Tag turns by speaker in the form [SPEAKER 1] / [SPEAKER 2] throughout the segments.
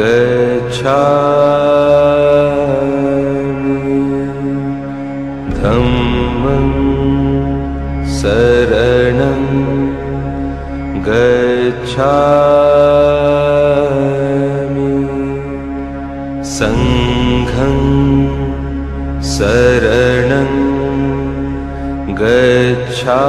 [SPEAKER 1] गच्छा धम्मं शरणं गच्छा सङ्घं शरणं
[SPEAKER 2] गच्छा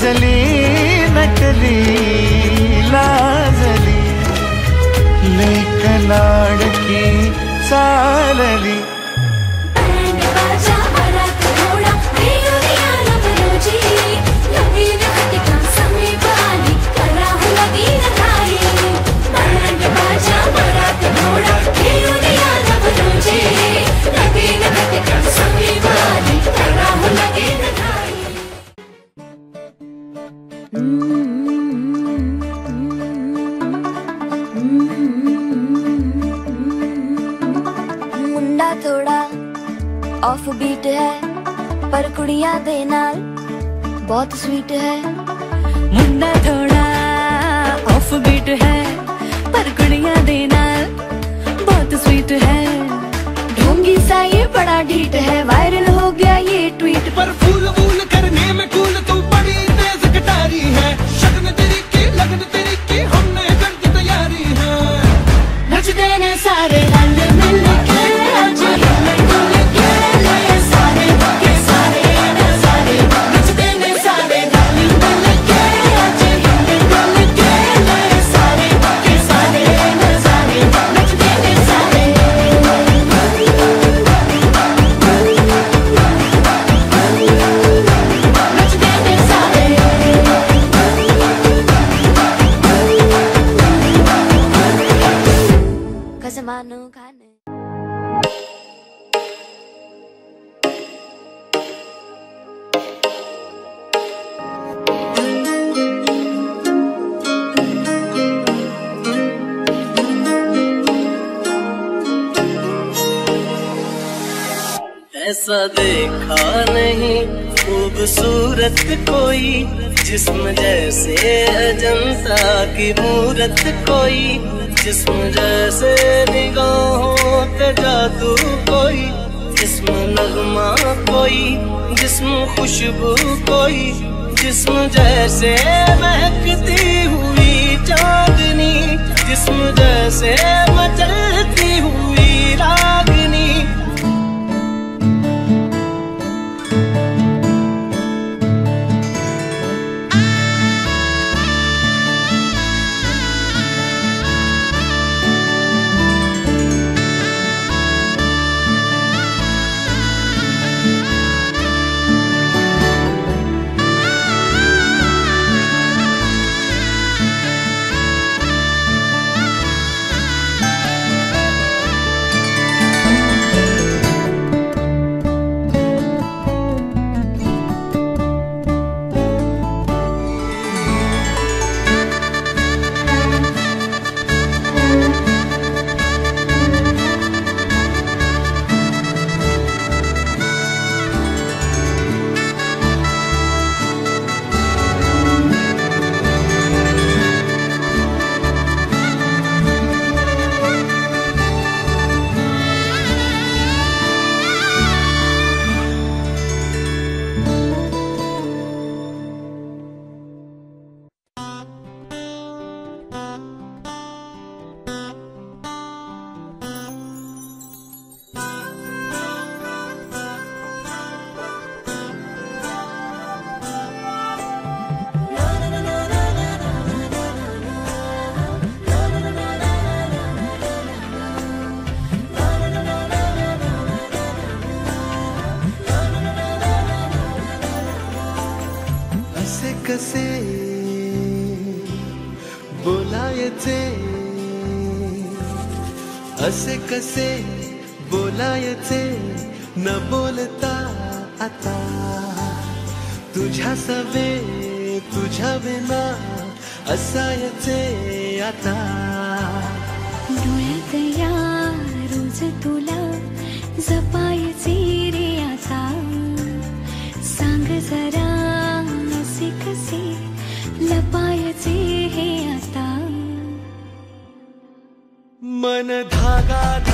[SPEAKER 2] ಜಲಿ ನಕಲಿ ಲಾಜಲಿ ಲೇಖನಾಡಕಿ
[SPEAKER 3] ಸಾಲಲಿ. मुंडा थोड़ा ऑफ़ बीट है,
[SPEAKER 4] पर कुड़िया दे नाल बहुत स्वीट है। मुंडा थोड़ा ऑफ़ बीट है,
[SPEAKER 2] पर कुड़िया
[SPEAKER 3] दे नाल
[SPEAKER 5] ऐसा देखा नहीं। खूबसूरत कोई, जिसम जैसे अजंता की मूरत कोई, जिसम जैसे निगाहों पे जादू कोई, जिसम नगमा कोई, जिसम खुशबू कोई, जिसम जैसे महक
[SPEAKER 6] कसे बोलायचे असे कसे बोलायचे न बोलता आता। तुझ्या सवे तुझ्या विना असायचे आता।
[SPEAKER 3] रोज तुला जपायचे रे आता। सांग जरा
[SPEAKER 6] मन धागा